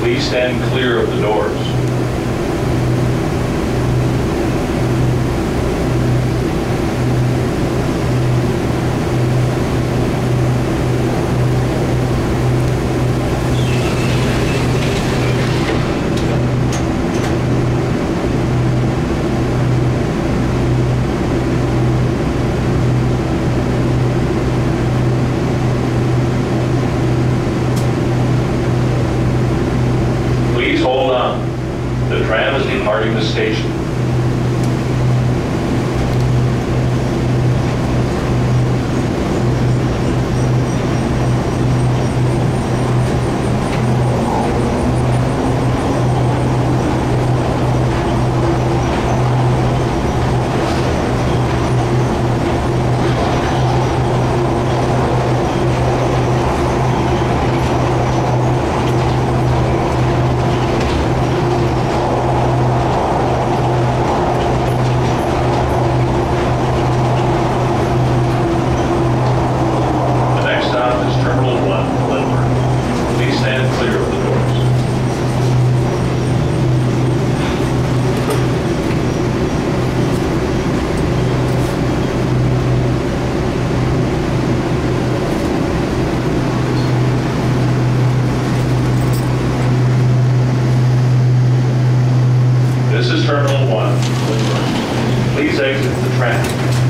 Please stand clear of the doors. The tram is departing the station. The next stop is Terminal 1, Lindbergh. Please stand clear of the doors. This is Terminal 1, Please exit the track.